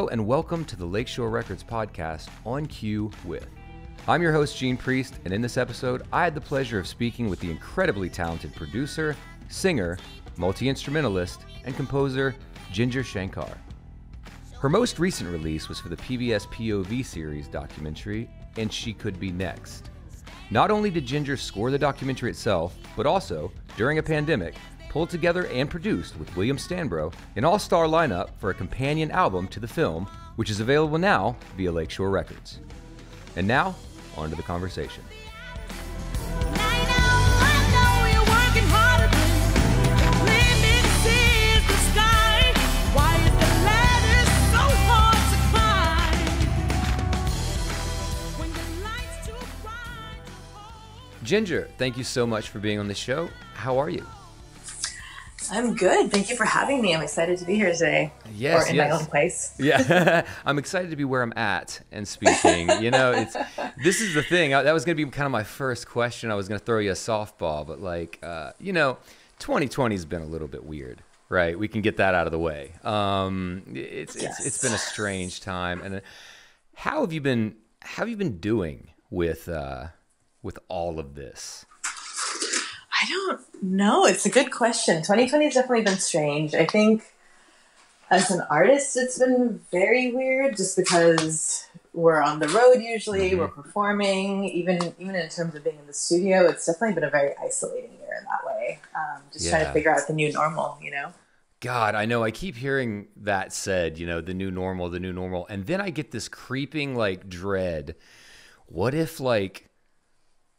Hello and welcome to the Lakeshore Records podcast on cue with. I'm your host, Gene Priest, and in this episode, I had the pleasure of speaking with the incredibly talented producer, singer, multi instrumentalist, and composer Gingger Shankar. Her most recent release was for the PBS POV series documentary, And She Could Be Next. Not only did Gingger score the documentary itself, but also, during a pandemic, pulled together and produced with William Stanbro an all star lineup for a companion album to the film, which is available now via Lakeshore Records. And now, on to the conversation. Gingger, thank you so much for being on the show. How are you? I'm good. Thank you for having me. I'm excited to be here today. Yes, or in yes. my own place. Yeah, I'm excited to be where I'm at and speaking. you know, it's this is the thing. I, that was going to be kind of my first question. I was going to throw you a softball, but like, uh, you know, 2020 has been a little bit weird, right? We can get that out of the way. Um, it's Yes. it's it's been a strange time. And uh, how have you been? How have you been doing with uh, with all of this? I don't know. It's a good question. 2020 has definitely been strange. I think as an artist, it's been very weird just because we're on the road usually, we're performing, even even in terms of being in the studio, it's definitely been a very isolating year in that way. Um, just trying to figure out the new normal, you know? God, I know. I keep hearing that said, you know, the new normal, the new normal. And then I get this creeping like dread. What if like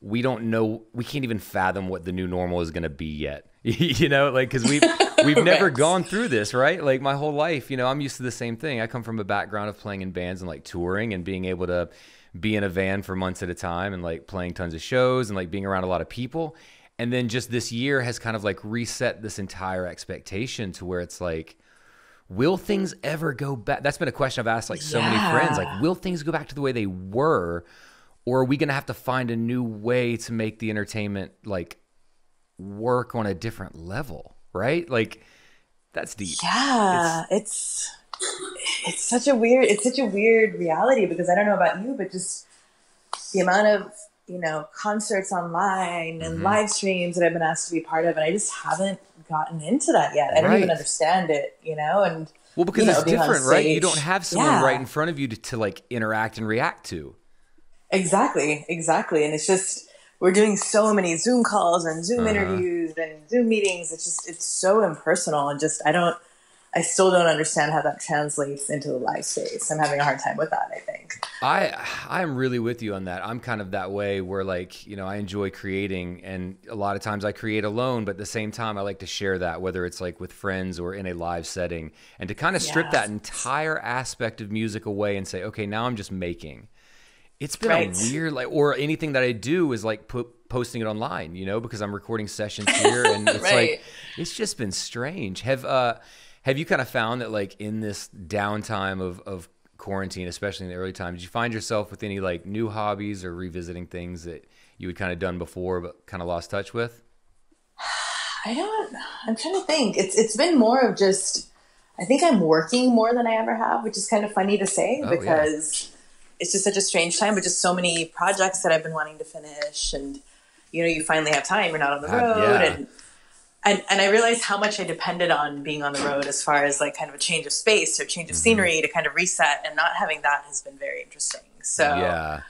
we don't know, we can't even fathom what the new normal is going to be yet? you know, like cuz we've we've never gone through this, right? Like my whole life, you know, I'm used to the same thing. I come from a background of playing in bands and like touring and being able to be in a van for months at a time and like playing tons of shows and like being around a lot of people. And then just this year has kind of like reset this entire expectation to where it's like, will things ever go back? That's been a question I've asked like so many friends. Like, will things go back to the way they were? Or are we going to have to find a new way to make the entertainment like work on a different level? Right? Like, that's deep. Yeah, it's it's such a weird it's such a weird reality because I don't know about you, but just the amount of you know concerts online and Mhm. live streams that I've been asked to be part of, and I just haven't gotten into that yet. I don't even understand it, you know, and Well, because you know, it's different, right? You don't have someone Yeah. right in front of you to, to like interact and react to. Exactly, exactly. And it's just we're doing so many Zoom calls and Zoom Uh-huh. interviews and Zoom meetings. It's just it's so impersonal and just I don't I still don't understand how that translates into the live space. I'm having a hard time with that, I think. I I'm really with you on that. I'm kind of that way where like, you know, I enjoy creating and a lot of times I create alone, but at the same time I like to share that whether it's like with friends or in a live setting and to kind of strip Yes. that entire aspect of music away and say, okay, now I'm just making. It's been Right. a weird like or anything that I do is like put posting it online, you know, because I'm recording sessions here and it's Right. like it's just been strange. Have uh have you kind of found that like in this downtime of of quarantine, especially in the early times, did you find yourself with any like new hobbies or revisiting things that you had kind of done before but kind of lost touch with? I don't I'm trying to think. It's it's been more of just I think I'm working more than I ever have, which is kind of funny to say Oh, yeah. It's just such a strange time, but just so many projects that I've been wanting to finish and you know, you finally have time, you're not on the Uh, road yeah. and and, and I realized how much I depended on being on the road as far as like kind of a change of space or change of Mm-hmm. scenery to kind of reset and not having that has been very interesting. So Yeah.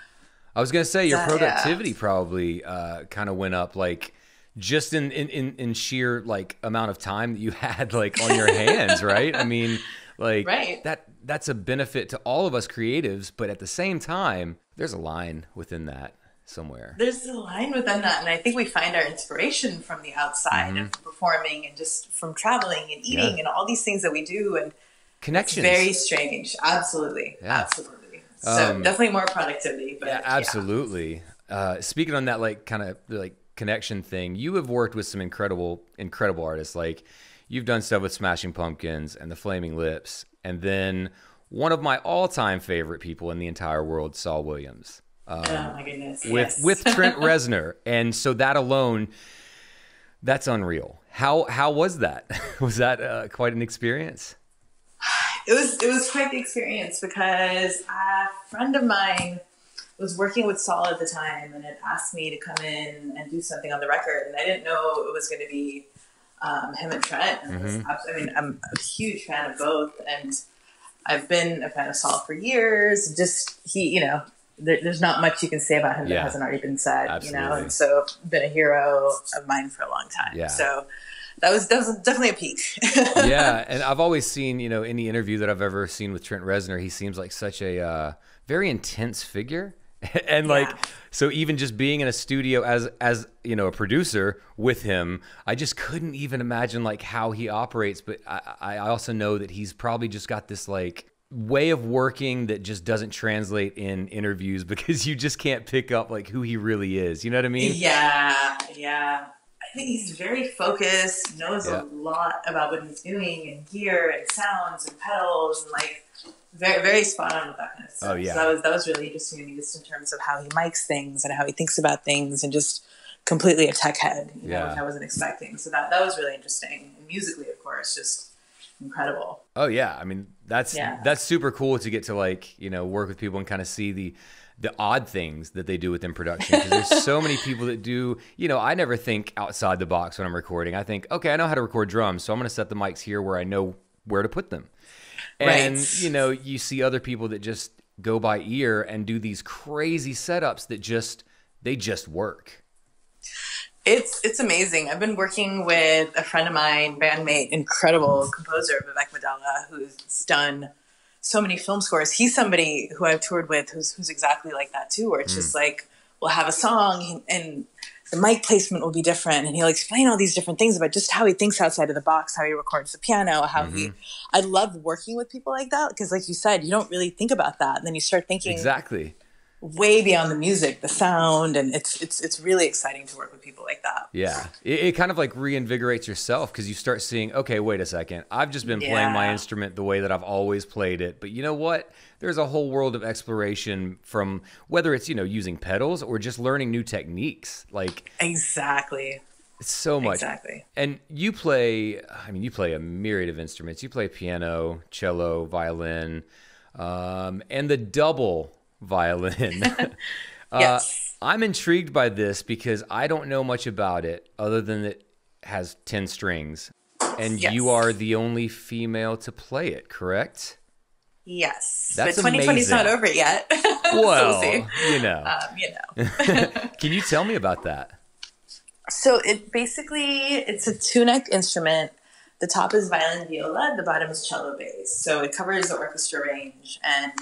I was gonna say your Yeah, productivity probably uh, kind of went up like just in, in, in, in sheer like amount of time that you had like on your hands, right? I mean, like Right. that that's a benefit to all of us creatives, but at the same time, there's a line within that somewhere. there's a line within that and i think we find our inspiration from the outside and from performing and just from traveling and eating Mm-hmm. Yeah. and all these things that we do and Connections. very strange absolutely Yeah. absolutely so Um, definitely more productivity but Yeah, absolutely. Uh, speaking on that, like kind of like connection thing, you have worked with some incredible, incredible artists. Like you've done stuff with Smashing Pumpkins and the Flaming Lips, and then one of my all-time favorite people in the entire world, Saul Williams, um, oh my goodness with yes. with Trent Reznor, and so that alone, that's unreal. How how was that? Was that uh, quite an experience? it was it was quite the experience because a friend of mine was working with Saul at the time and had asked me to come in and do something on the record, and I didn't know it was going to be um, him and Trent. Mm-hmm. I mean, I'm a huge fan of both, and I've been a fan of Saul for years. Just he, you know, there, there's not much you can say about him yeah. that hasn't already been said, Absolutely. you know, and so been a hero of mine for a long time. Yeah. So that was, that was definitely a peak. yeah, and I've always seen, you know, any interview that I've ever seen with Trent Reznor, he seems like such a uh, very intense figure. and like yeah. so even just being in a studio as as you know a producer with him i just couldn't even imagine like how he operates but i i also know that he's probably just got this like way of working that just doesn't translate in interviews because you just can't pick up like who he really is. You know what I mean? Yeah, yeah. I think he's very focused, knows yeah. a lot about what he's doing and gear and sounds and pedals and like very very spot on with that kind of stuff. Oh yeah. So that was that was really interesting to me just in terms of how he mics things and how he thinks about things and just completely a tech head, you yeah. know, which I wasn't expecting. So that that was really interesting. And musically of course, just incredible. Oh yeah, I mean that's yeah. that's super cool to get to like you know work with people and kind of see the the odd things that they do within production because there's so many people that do you know i never think outside the box when i'm recording i think okay i know how to record drums so i'm going to set the mics here where i know where to put them and right. you know you see other people that just go by ear and do these crazy setups that just they just work it's it's amazing. I've been working with a friend of mine, bandmate, incredible composer Vivek Maddala, who's done so many film scores. He's somebody who I've toured with who's who's exactly like that too, where it's mm. just like we'll have a song and the mic placement will be different and he'll explain all these different things about just how he thinks outside of the box, how he records the piano, how mm-hmm. he I love working with people like that because like you said, you don't really think about that. And then you start thinking Exactly way beyond the music, the sound, and it's it's it's really exciting to work with people like that. Yeah, it, it kind of like reinvigorates yourself because you start seeing, okay, wait a second, I've just been playing my instrument the way that I've always played it, but you know what? There's a whole world of exploration from whether it's you know using pedals or just learning new techniques. Like exactly. So much. Exactly. And you play, I mean, you play a myriad of instruments. You play piano, cello, violin, um, and the double violin. Yes. Uh, I'm intrigued by this because I don't know much about it other than it has 10 strings. And yes. you are the only female to play it, correct? Yes. That's but 2020 is not over yet. well, so you know. Um, you know. Can you tell me about that? So it basically it's a two-neck instrument. The top is violin viola, the bottom is cello bass. So it covers the orchestra range and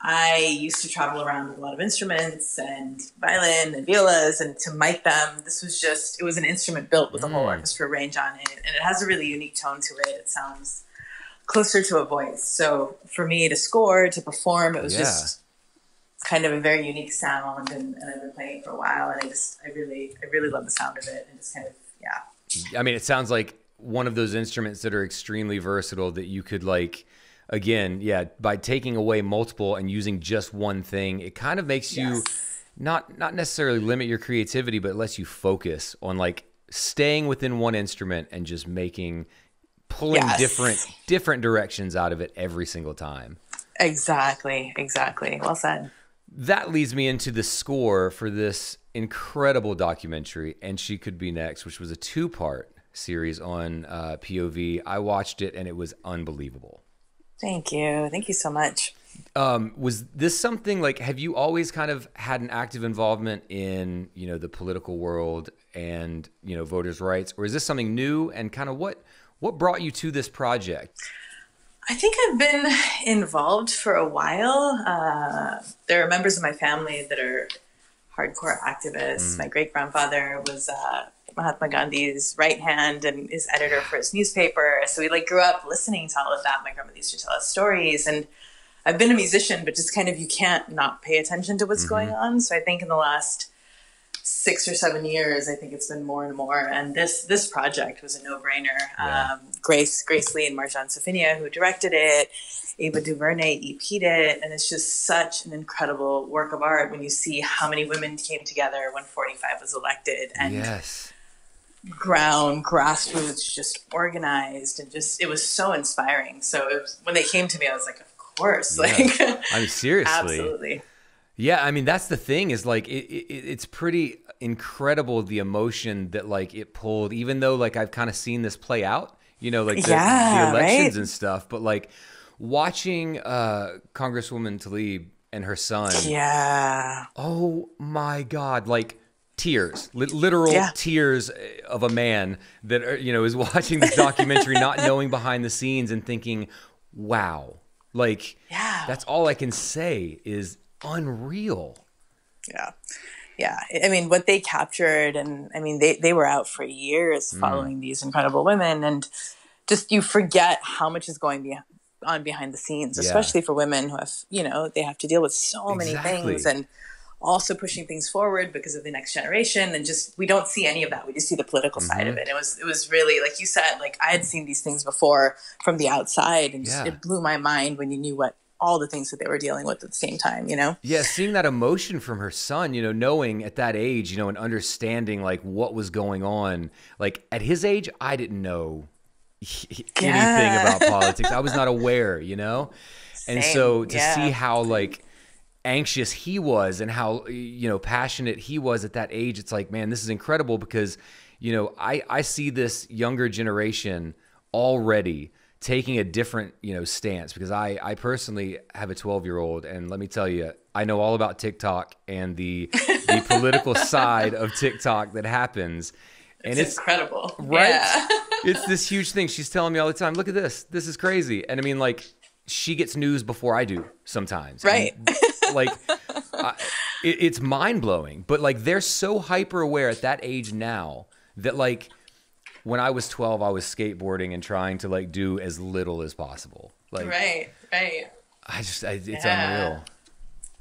I used to travel around with a lot of instruments and violin and violas, and to mic them, this was just, it was an instrument built with a whole mm. orchestra range on it. And it has a really unique tone to it. It sounds closer to a voice. So for me to score, to perform, it was yeah. just kind of a very unique sound. And, and, I've been playing it for a while, and I just, I really, I really love the sound of it. And just kind of, yeah. I mean, it sounds like one of those instruments that are extremely versatile that you could like, again, yeah, by taking away multiple and using just one thing, it kind of makes yes. you not not necessarily limit your creativity, but lets you focus on like staying within one instrument and just making pulling yes. different different directions out of it every single time. Exactly, exactly. Well said. That leads me into the score for this incredible documentary, and she could be next, which was a two part series on uh, POV. I watched it and it was unbelievable. Thank you. Thank you so much. Um, was this something like have you always kind of had an active involvement in you know the political world and you know voters' rights, or is this something new? And kind of what what brought you to this project? I think I've been involved for a while. Uh, there are members of my family that are hardcore activists. Mm. My great grandfather was uh, Mahatma Gandhi's right hand and is editor for his newspaper. So we like grew up listening to all of that. My grandmother used to tell us stories, and I've been a musician, but just kind of you can't not pay attention to what's mm-hmm. going on. So I think in the last six or seven years, I think it's been more and more. And this this project was a no brainer. Yeah. Um, Grace Grace Lee and Marjan Safinia, who directed it, Ava DuVernay EP'd it, and it's just such an incredible work of art when you see how many women came together when 45 was elected. And yes ground grassroots just organized and just it was so inspiring. So was, when they came to me i was like of course like i mean seriously. absolutely. Yeah i mean that's the thing is like it, it, it's pretty incredible the emotion that like it pulled even though like i've kind of seen this play out you know like the, yeah, the elections right? and stuff but like watching uh congresswoman tlaib and her son yeah. Oh my god like tears, li- literal yeah. tears of a man that uh, you know is watching this documentary, not knowing behind the scenes and thinking, "Wow!" Like, yeah, that's all I can say is unreal. Yeah, yeah. I mean, what they captured, and I mean, they they were out for years mm. following mm. these incredible women, and just you forget how much is going be- on behind the scenes, especially yeah. for women who have, you know, they have to deal with so many things and also pushing things forward because of the next generation and just we don't see any of that we just see the political mm-hmm. side of mm-hmm. it it was it was really like you said like i had seen these things before from the outside and just, yeah. it blew my mind when you knew what all the things that they were dealing with at the same time you know yeah seeing that emotion from her son you know knowing at that age you know and understanding like what was going on like at his age i didn't know anything yeah. about politics i was not aware you know Same. and so to yeah. see how like anxious he was and how you know passionate he was at that age it's like man this is incredible because you know i i see this younger generation already taking a different you know stance because i i personally have a 12 year old and let me tell you i know all about tiktok and the the political side of tiktok that happens. And it's, it's incredible. right? Yeah. it's this huge thing she's telling me all the time look at this. This is crazy. And i mean like she gets news before i do sometimes. Right like uh, it, it's mind blowing. But like they're so hyper aware at that age now that like when I was 12, I was skateboarding and trying to like do as little as possible. Like right, right. I just I, it's yeah. unreal.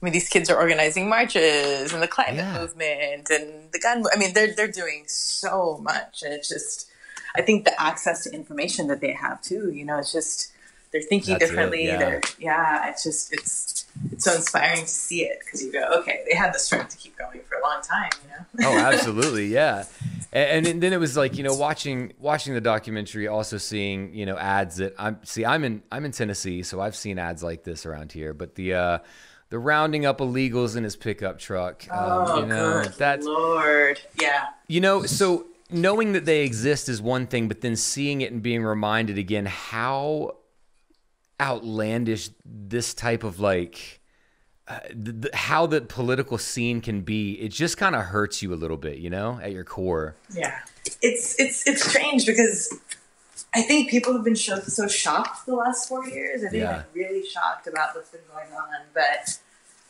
I mean, these kids are organizing marches and the climate yeah. movement and the gun. I mean, they're they're doing so much, and it's just. I think the access to information that they have too. You know, it's just they're thinking That's differently. It, yeah. They're yeah. It's just it's it's so inspiring to see it because you go, okay, they had the strength to keep going for a long time. You know? oh, absolutely, yeah. And, and, then it was like you know watching watching the documentary, also seeing you know ads that I'm see I'm in I'm in Tennessee, so I've seen ads like this around here. But the uh, the rounding up illegals in his pickup truck, um, oh, you know, good that's Lord, yeah. You know, so knowing that they exist is one thing, but then seeing it and being reminded again how outlandish this type of like uh, the, how the political scene can be it just kind of hurts you a little bit you know at your core. Yeah. It's it's it's strange because i think people have been so, so shocked the last four years. I think yeah. like really shocked about what's been going on but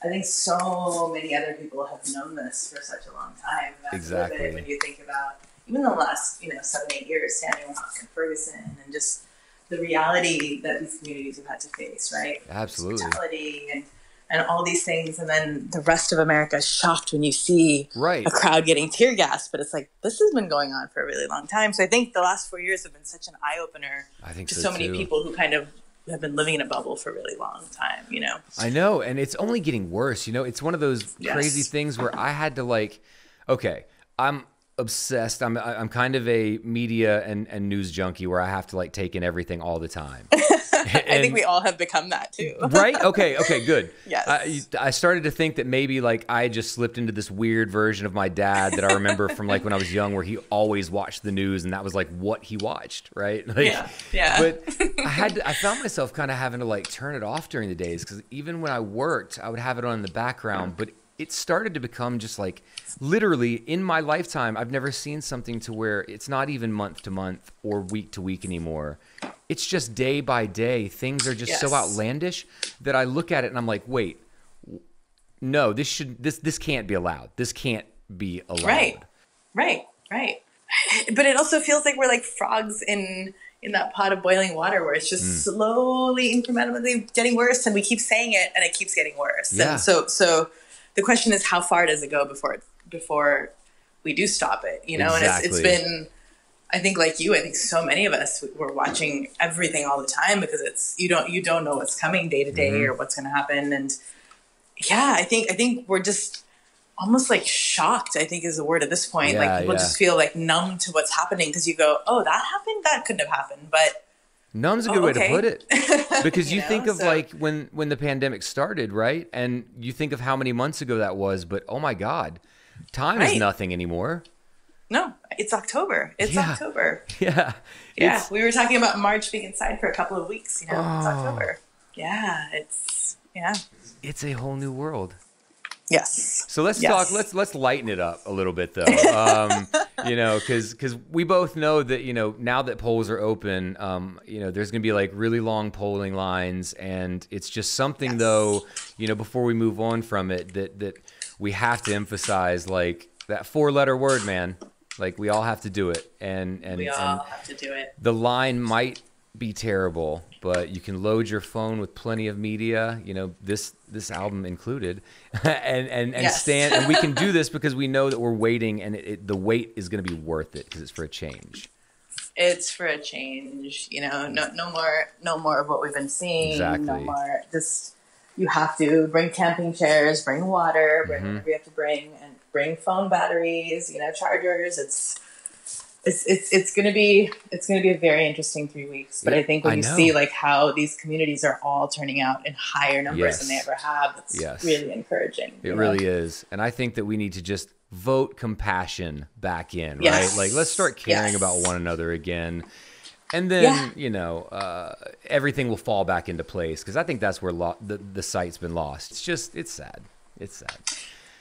i think so many other people have known this for such a long time That's exactly. When you think about even the last you know seven eight years standing rock and ferguson and just the reality that these communities have had to face, right? Absolutely. Brutality and and all these things, and then the rest of America is shocked when you see right. a crowd getting tear gas. But it's like this has been going on for a really long time. So I think the last four years have been such an eye opener I think to so, so many people who kind of have been living in a bubble for a really long time. You know. I know, and it's only getting worse. You know, it's one of those yes. crazy things where I had to like, okay, I'm obsessed. I'm I'm kind of a media and, and news junkie where I have to like take in everything all the time. I think we all have become that too. right? Okay. Okay. Good. Yes. I, I started to think that maybe like I just slipped into this weird version of my dad that I remember from like when I was young, where he always watched the news and that was like what he watched, right? Like, yeah. Yeah. But I had to, I found myself kind of having to like turn it off during the days because even when I worked, I would have it on in the background, but it started to become just like literally in my lifetime i've never seen something to where it's not even month to month or week to week anymore. It's just day by day things are just yes. so outlandish that i look at it and i'm like wait no this should this this can't be allowed. This can't be allowed. Right. Right. Right. But it also feels like we're like frogs in in that pot of boiling water where it's just mm. slowly incrementally getting worse and we keep saying it and it keeps getting worse. Yeah. and so so the question is how far does it go before before we do stop it you know exactly. and it's, it's been i think like you i think so many of us we're watching everything all the time because it's you don't you don't know what's coming day to day mm-hmm. or what's going to happen and yeah i think i think we're just almost like shocked. I think is the word at this point. Yeah, like people yeah. just feel like numb to what's happening because you go, "Oh, that happened. That couldn't have happened." But Numb's a good Oh, way to put it. Because you, You know, think of so- like when when the pandemic started, right? And you think of how many months ago that was, but oh my god. Time is nothing anymore. no, it's October. It's Yeah. October. Yeah. Yeah, It's- we were talking about March being inside for a couple of weeks. You know, it's Oh. October. Yeah, it's yeah. it's a whole new world. Yes. So let's Yes. talk. Let's let's lighten it up a little bit, though. Um, you know, because because we both know that you know now that polls are open, um, you know, there's going to be like really long polling lines, and it's just something Yes. though. You know, before we move on from it, that that we have to emphasize like that four letter word, man. Like we all have to do it, and and, We and all have to do it. the line might be terrible, but you can load your phone with plenty of media. You know this this album included, and and and Yes. stand. And we can do this because we know that we're waiting, and it, it, the wait is going to be worth it because it's for a change. It's for a change. You know, no no more no more of what we've been seeing. Exactly. No more. Just you have to bring camping chairs, bring water, bring Mm-hmm. whatever you have to bring, and bring phone batteries. You know, chargers. It's. It's, it's, it's gonna be it's gonna be a very interesting three weeks, but Yeah, I think when I you know. see like how these communities are all turning out in higher numbers than they ever have, it's Yes. really encouraging. It know? really is, and I think that we need to just vote compassion back in, Yes. right? Like let's start caring Yes. about one another again. And then Yeah. you know uh, everything will fall back into place because I think that's where lo- the the site's been lost. It's just it's sad. It's sad.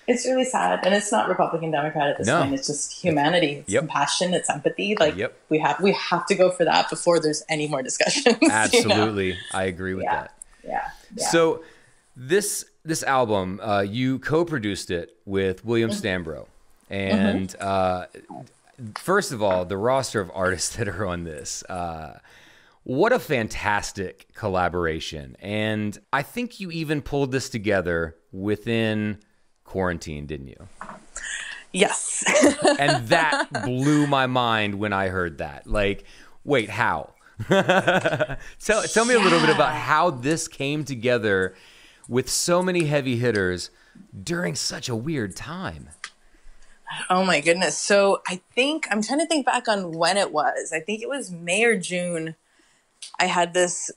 It's really sad, and it's not Republican Democrat at this No. point. It's just humanity, it's Yep. compassion, it's empathy. Like Yep. we have we have to go for that before there's any more discussions. you know? Absolutely, I agree with Yeah. that. Yeah. yeah. So this this album, uh, you co-produced it with William Mm-hmm. Stanbro, and uh, first of all, the roster of artists that are on this. Uh, what a fantastic collaboration. And I think you even pulled this together within quarantine, didn't you? yes. And that blew my mind when I heard that. Like, wait, how? tell, tell me a little bit about how this came together with so many heavy hitters during such a weird time. oh my goodness. So I think I'm trying to think back on when it was. I think it was May or June. I had this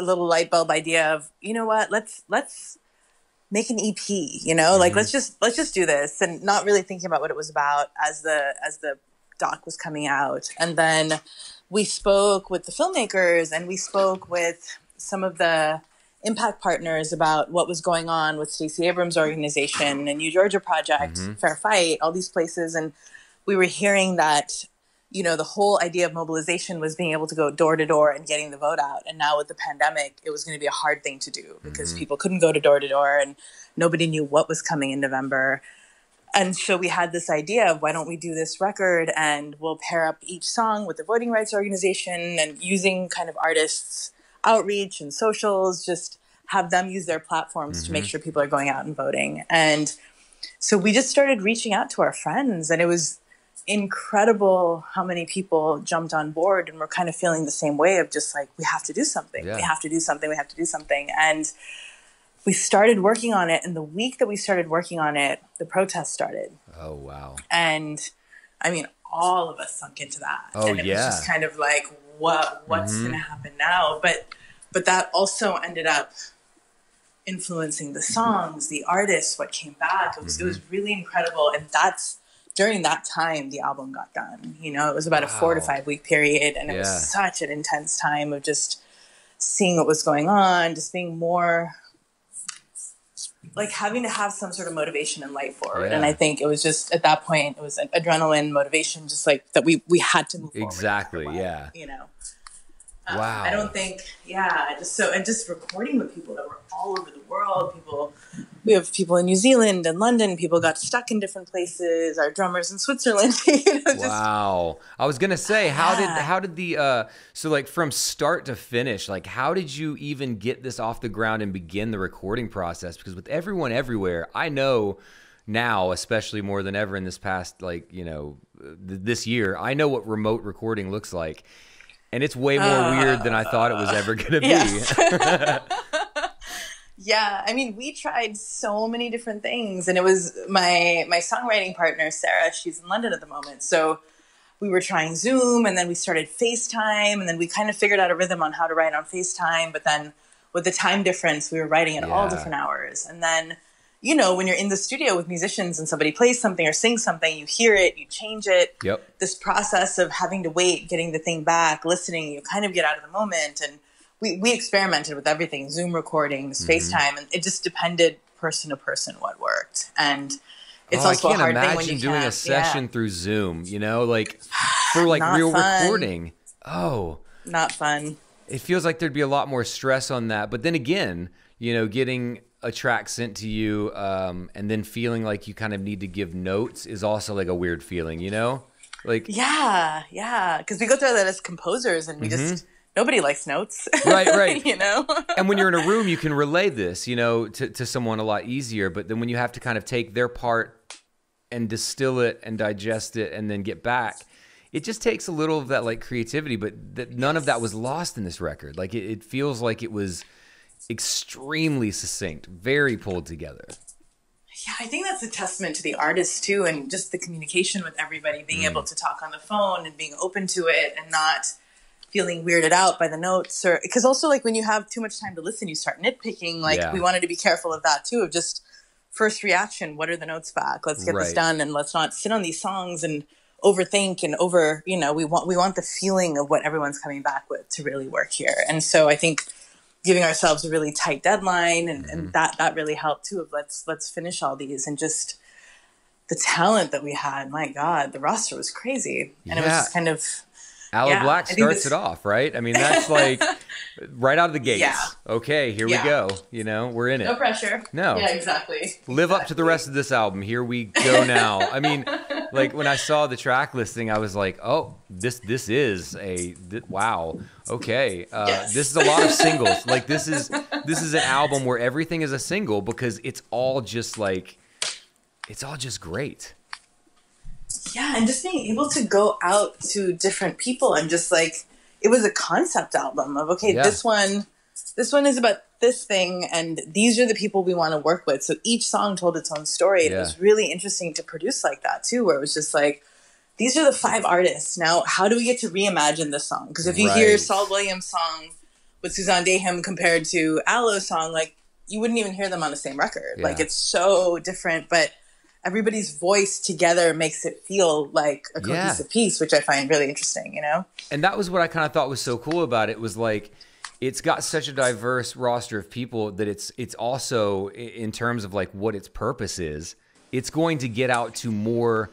little light bulb idea of, you know what, let's let's make an EP, you know? Like mm-hmm. let's just let's just do this and not really thinking about what it was about as the as the doc was coming out. And then we spoke with the filmmakers and we spoke with some of the impact partners about what was going on with Stacey Abrams' organization and New Georgia Project, mm-hmm. Fair Fight, all these places. And we were hearing that, you know, the whole idea of mobilization was being able to go door to door and getting the vote out. And now with the pandemic, it was going to be a hard thing to do because mm-hmm. people couldn't go to door to door and nobody knew what was coming in November. And so we had this idea of why don't we do this record and we'll pair up each song with the voting rights organization and using kind of artists' outreach and socials, just have them use their platforms to make mm-hmm. sure people are going out and voting. And so we just started reaching out to our friends and it was incredible how many people jumped on board and were kind of feeling the same way of just like we have to do something Yeah. we have to do something we have to do something and we started working on it and the week that we started working on it the protest started Oh, wow. and i mean all of us sunk into that Oh, and it yeah. was just kind of like what what's Mhm. going to happen now but but that also ended up influencing the songs the artists what came back it was it Mm-hmm. was really incredible and that's during that time the album got done. You know it was about a four to five week period and it was such an intense time of just seeing what was going on just being more like having to have some sort of motivation and light forward. And i think it was just at that point it was an adrenaline motivation just like that we we had to move Exactly, what, yeah. you know Um, Wow. i don't think yeah just so and just recording with people that were all over the world people we have people in new zealand and london people got stuck in different places our drummers in switzerland you know just Wow. I was gonna say, how did how did the uh so like from start to finish, like how did you even get this off the ground and begin the recording process? Because with everyone everywhere, I know now, especially more than ever in this past like, you know, th- this year, I know what remote recording looks like. And it's way more uh, weird than I thought it was ever gonna be. Yes. Yeah, I mean, we tried so many different things, and it was my my songwriting partner Sarah. She's in London at the moment, so we were trying Zoom, and then we started FaceTime, and then we kind of figured out a rhythm on how to write on FaceTime. But then with the time difference, we were writing at yeah. all different hours, and then you know, when you're in the studio with musicians and somebody plays something or sings something, you hear it, you change it. Yep. This process of having to wait, getting the thing back, listening, you kind of get out of the moment. And we, we experimented with everything Zoom recordings, mm-hmm. FaceTime, and it just depended person to person what worked. And it's oh, also I can't a hard imagine thing when you doing can't. a session yeah. through Zoom, you know, like for like real fun. recording. Oh, not fun. It feels like there'd be a lot more stress on that. But then again, you know, getting a track sent to you um, and then feeling like you kind of need to give notes is also like a weird feeling, you know? Like Yeah, yeah. Because we go through that as composers and we mm-hmm. just nobody likes notes. Right, right. you know? and when you're in a room, you can relay this, you know, to, to someone a lot easier. But then when you have to kind of take their part and distill it and digest it and then get back, it just takes a little of that like creativity. But that none yes. of that was lost in this record. Like it, it feels like it was extremely succinct, very pulled together. Yeah, I think that's a testament to the artist too, and just the communication with everybody, being mm. able to talk on the phone and being open to it, and not feeling weirded out by the notes or because also like when you have too much time to listen you start nitpicking like yeah. we wanted to be careful of that too of just first reaction what are the notes back let's get right. this done and let's not sit on these songs and overthink and over you know we want we want the feeling of what everyone's coming back with to really work here and so i think giving ourselves a really tight deadline and, mm-hmm. and that that really helped too of let's let's finish all these and just the talent that we had my god the roster was crazy and yeah. it was just kind of Aloe yeah, Blacc starts it off, right? I mean, that's like right out of the gates. Yeah. Okay, here yeah. we go. You know, we're in it. No pressure. No. Yeah, exactly. Live exactly. up to the rest of this album. Here we go now. I mean, like when I saw the track listing, I was like, oh, this this is a th- wow. Okay, uh, yes. this is a lot of singles. like this is this is an album where everything is a single because it's all just like it's all just great yeah, and just being able to go out to different people and just like it was a concept album of okay, yeah. this one this one is about this thing and these are the people we want to work with. So each song told its own story. And yeah. it was really interesting to produce like that too, where it was just like these are the five artists. Now, how do we get to reimagine this song? Because if you right. hear Saul Williams' song with Suzanne Deyham compared to Aloe's song, like you wouldn't even hear them on the same record. Yeah. Like it's so different, but everybody's voice together makes it feel like a cohesive yeah. piece, which I find really interesting, you know? And that was what I kind of thought was so cool about it was like, it's got such a diverse roster of people that it's it's also in terms of like what its purpose is it's going to get out to more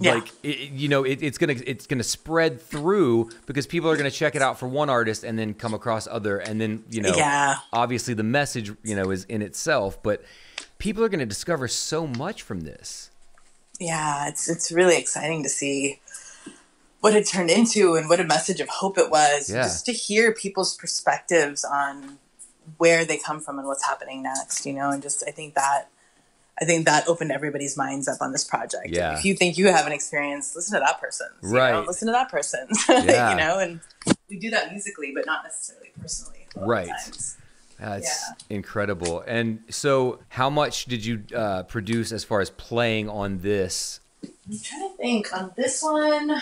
yeah. like it, you know it, it's gonna it's gonna spread through because people are gonna check it out for one artist and then come across other and then you know yeah. obviously the message you know is in itself but people are going to discover so much from this. Yeah, it's it's really exciting to see what it turned into and what a message of hope it was. Yeah. Just to hear people's perspectives on where they come from and what's happening next, you know, and just I think that I think that opened everybody's minds up on this project. Yeah. if you think you have an experience, listen to that person. Right. Know? Listen to that person. Yeah. you know, and we do that musically, but not necessarily personally. Right. That's yeah. incredible. And so, how much did you uh, produce as far as playing on this? I'm trying to think. On this one,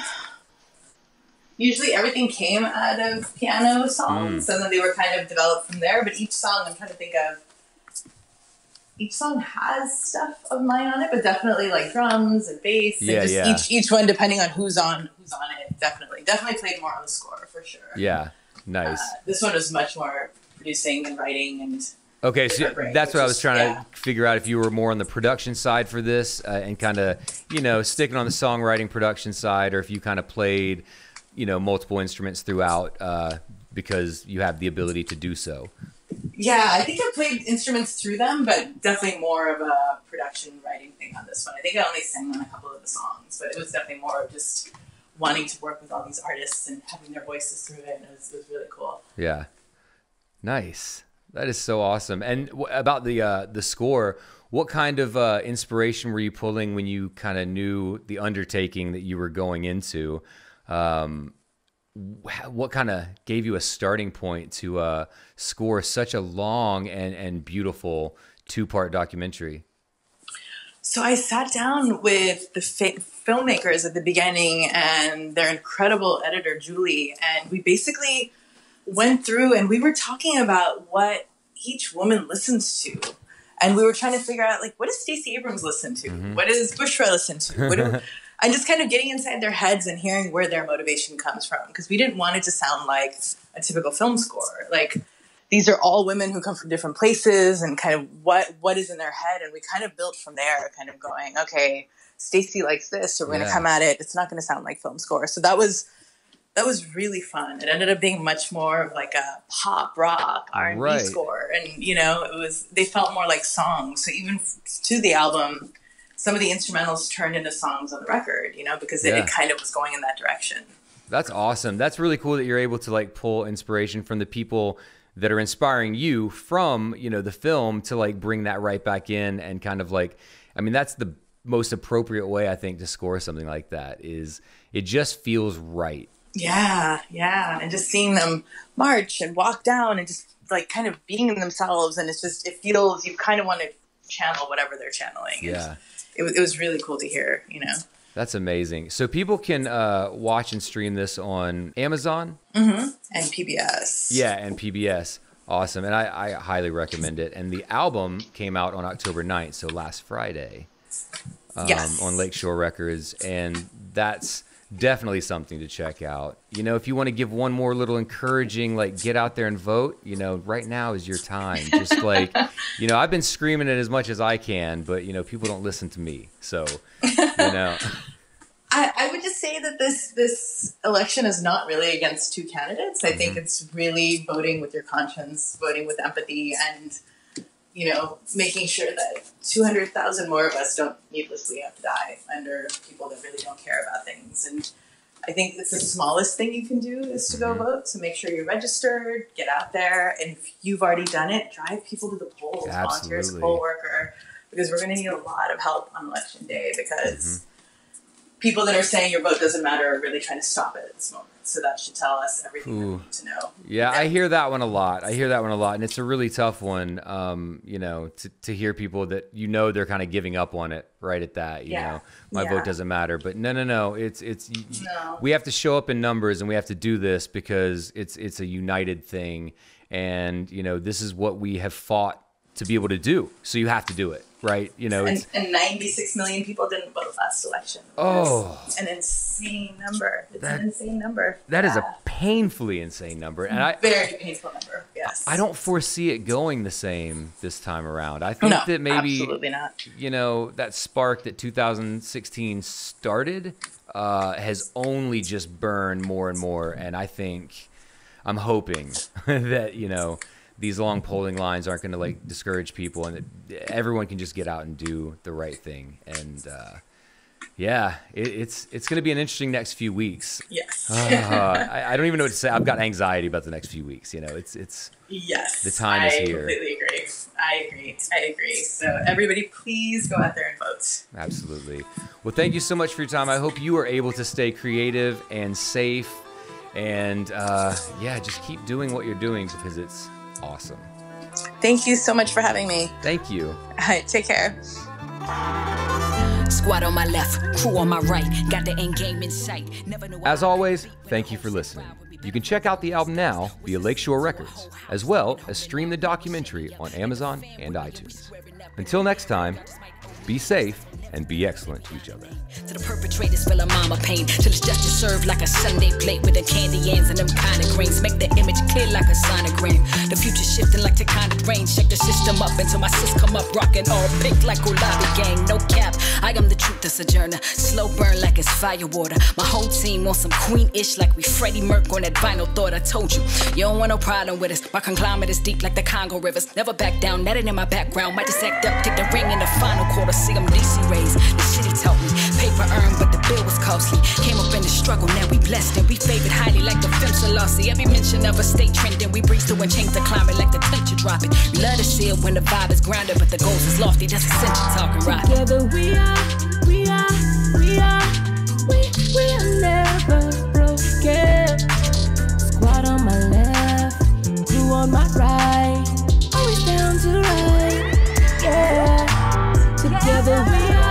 usually everything came out of piano songs, mm. and then they were kind of developed from there. But each song, I'm trying to think of. Each song has stuff of mine on it, but definitely like drums and bass, and yeah, just yeah. each each one depending on who's on who's on it. Definitely, definitely played more on the score for sure. Yeah, nice. Uh, this one was much more producing and writing and Okay, so that's what I was trying yeah. to figure out if you were more on the production side for this uh, and kind of, you know, sticking on the songwriting production side, or if you kind of played, you know, multiple instruments throughout uh, because you have the ability to do so. Yeah, I think I played instruments through them, but definitely more of a production writing thing on this one. I think I only sang on a couple of the songs, but it was definitely more of just wanting to work with all these artists and having their voices through it. And it was, it was really cool. Yeah. Nice. That is so awesome. And w- about the uh, the score, what kind of uh, inspiration were you pulling when you kind of knew the undertaking that you were going into? Um, what kind of gave you a starting point to uh, score such a long and, and beautiful two part documentary? So I sat down with the fi- filmmakers at the beginning and their incredible editor, Julie, and we basically went through and we were talking about what each woman listens to. And we were trying to figure out, like, what does Stacey Abrams listen to? Mm-hmm. What does Bushra listen to? What do, and just kind of getting inside their heads and hearing where their motivation comes from. Because we didn't want it to sound like a typical film score. Like, these are all women who come from different places and kind of what what is in their head and we kind of built from there kind of going okay Stacey likes this so we're going to come at it it's not going to sound like film score so that was that was really fun it ended up being much more of like a pop rock R&B right. score and you know it was they felt more like songs so even to the album some of the instrumentals turned into songs on the record you know because yeah. it, it kind of was going in that direction. That's awesome. That's really cool that you're able to like pull inspiration from the people that are inspiring you from you know the film to like bring that right back in and kind of like i mean that's the most appropriate way i think to score something like that is it just feels right. Yeah yeah. And just seeing them march and walk down and just like kind of being themselves and it's just it feels you kind of want to channel whatever they're channeling. Yeah it, it was really cool to hear you know that's amazing. So people can uh, watch and stream this on Amazon mm-hmm. and PBS. Yeah, and PBS. Awesome. And I, I, highly recommend it. And the album came out on October 9th, so last Friday um, yes. on Lakeshore Records. And that's definitely something to check out. You know, if you want to give one more little encouraging, like get out there and vote, you know, right now is your time. Just like, you know, I've been screaming it as much as I can, but you know, people don't listen to me. So, you know. I, I would just say that this this election is not really against two candidates. I mm-hmm. think it's really voting with your conscience, voting with empathy, and you know, making sure that 200,000 more of us don't needlessly have to die under people that really don't care about things. And I think it's the smallest thing you can do is to go mm-hmm. vote. So make sure you're registered, get out there, and if you've already done it, drive people to the polls, volunteer as a poll worker, because we're going to need a lot of help on election day because. Mm-hmm people that are saying your vote doesn't matter are really trying to stop it at this moment. So that should tell us everything Ooh. we need to know. Yeah, I hear that one a lot. I hear that one a lot, and it's a really tough one. Um, you know, to, to hear people that you know they're kind of giving up on it right at that. You yeah. know, my yeah. vote doesn't matter. But no, no, no. It's it's no. we have to show up in numbers, and we have to do this because it's it's a united thing, and you know this is what we have fought to be able to do. So you have to do it right? You know, and, and, 96 million people didn't vote last election. Oh, That's an insane number. It's that, an insane number. That yeah. is a painfully insane number, and I very painful number. Yes, I don't foresee it going the same this time around. I think no, that maybe absolutely not. You know, that spark that 2016 started uh, has only just burned more and more, and I think I'm hoping that you know these long polling lines aren't going to like discourage people, and everyone can just get out and do the right thing. And uh, yeah, it, it's it's going to be an interesting next few weeks. Yes. uh, I, I, don't even know what to say. I've got anxiety about the next few weeks. You know, it's it's yes. The time is here. I completely agree. I agree. I agree. So everybody, please go out there and vote. Absolutely. Well, thank you so much for your time. I hope you are able to stay creative and safe. And uh, yeah, just keep doing what you're doing because it's awesome. Thank you so much for having me. Thank you. All right, take care. Squad on my left, crew on my right, got the end game in sight. As always, thank you for listening. You can check out the album now via Lakeshore Records, as well as stream the documentary on Amazon and iTunes. Until next time, be safe and be excellent to each other. To the perpetrators, a mama pain. Till it's just like a Sunday plate with the candy ends and them kind of. Make the image clear like a sonogram. The future shifting like rain. The system up until my sis come up rocking all pink like Gulabi gang. No cap, I am the truth, the sojourner. Slow burn like it's fire water. My whole team some queen ish like we Freddie on that vinyl thought I told you. You don't want no problem with us. My conglomerate is deep like the Congo rivers. Never back down, in my background. Might just act up, take the ring in the final quarter but see them DC raised. The city told me paper earned, but the bill was costly. Came up in the struggle, now we blessed and we favored highly like the film Selassie. Every mention of a state trending, we breeze through and change the climate like the temperature dropping. You love to see it when the vibe is grounded, but the goals is lofty. That's essential talking right. Together we are, we are, we are, we we are never broken. Squad on my left, crew on my right, always down to right. Yeah together. we